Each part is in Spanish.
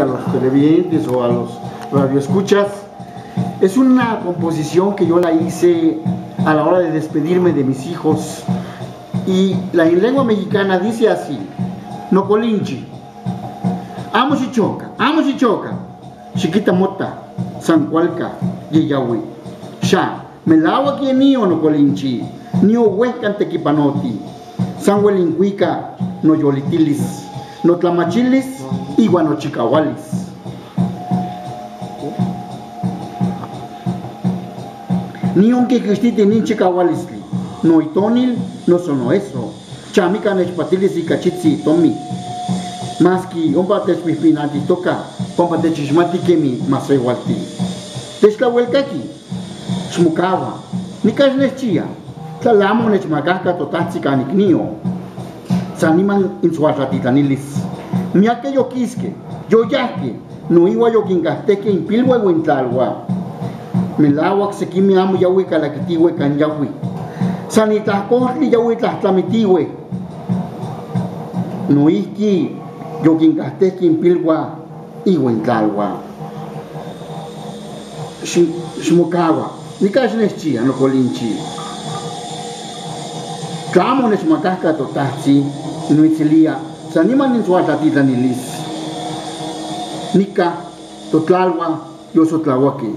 a los televidentes o a los radioescuchas. Es una composición que yo la hice a la hora de despedirme de mis hijos. Y la en lengua mexicana dice así, no colinchi, amo si choca, amo choca, chiquita mota, san cualca, yeyawi, sha, me lavo aquí en niño no colinchi, niño tequipanoti, no yolitilis, no tlamachilis, y guanochicahualis. Ni aunque cristite ni chicahualisli, no itonil, no sono eso. Chamica nechpatilis y cachitzi tomi. Maski, ompa techpipinati toca, pompa techishmati kemi masewalti. Techkahuelkaki, shmukawa, nikas nechia, tlalamo nechmakaka totatzika niknio. Saniman insuatlatitanilis. Miake yo quisque, yo yaque, no iba yo quingasteque en pilwa o en talwa. Melawak se kimi amo yawi kalakitiwe kan yawi. Sanita kohli yawi tlahtlamitiwe. No iki yo quingasteque en pilwa iwa en talwa. Shmukawa, nikash neschia no kolinchi. Klamo nechmakaka totachi, no itzilia, zany manin'ny zoazatizany lisy nikah to tlalwa yoso tlawake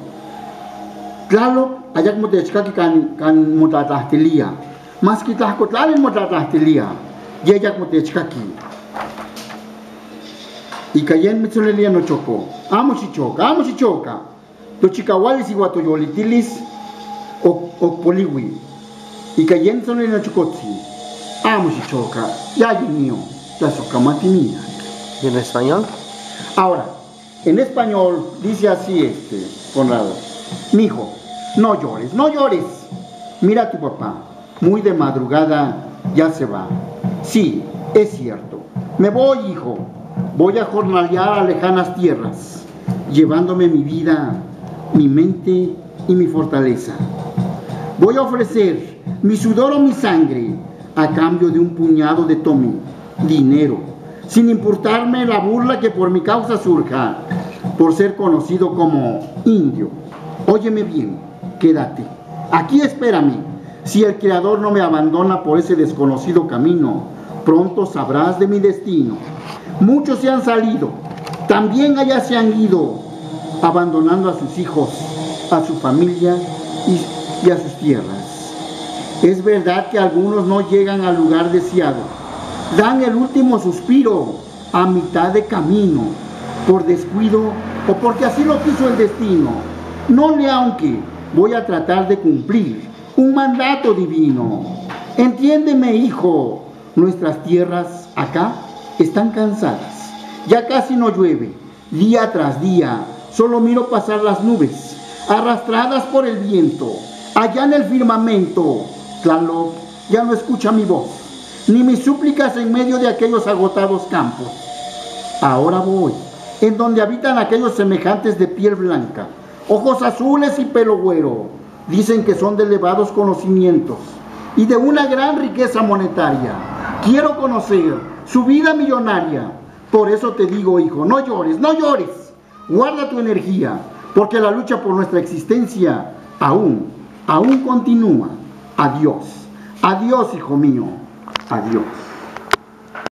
tlalo ajak mo teskaki kan kan mo tatah Mas maski tah ko tlalin mo tatah telia dia ajak mo teskaki ikayen mitsulelia no choko amo si choka amo si choka to chikawali si wato o o poliwi. Ikayen no chokotsi amo si choka ya niyo. La socamatinía. ¿Y en español? Ahora, en español dice así este, Conrado. Mijo, no llores, no llores. Mira a tu papá, muy de madrugada ya se va. Sí, es cierto. Me voy, hijo. Voy a jornalear a lejanas tierras, llevándome mi vida, mi mente y mi fortaleza. Voy a ofrecer mi sudor o mi sangre a cambio de un puñado de tomi dinero, sin importarme la burla que por mi causa surja, por ser conocido como indio. Óyeme bien, quédate. Aquí espérame. Si el Creador no me abandona por ese desconocido camino, pronto sabrás de mi destino. Muchos se han salido, también allá se han ido, abandonando a sus hijos, a su familia y, y a sus tierras. Es verdad que algunos no llegan al lugar deseado, dan el último suspiro a mitad de camino, por descuido o porque así lo quiso el destino. No le aunque voy a tratar de cumplir un mandato divino. Entiéndeme, hijo, nuestras tierras acá están cansadas. Ya casi no llueve, día tras día, solo miro pasar las nubes, arrastradas por el viento. Allá en el firmamento, Tlaloc ya no escucha mi voz ni mis súplicas en medio de aquellos agotados campos. Ahora voy, en donde habitan aquellos semejantes de piel blanca, ojos azules y pelo güero. Dicen que son de elevados conocimientos y de una gran riqueza monetaria. Quiero conocer su vida millonaria. Por eso te digo, hijo, no llores, no llores. Guarda tu energía, porque la lucha por nuestra existencia aún, aún continúa. Adiós, adiós, hijo mío. Adiós.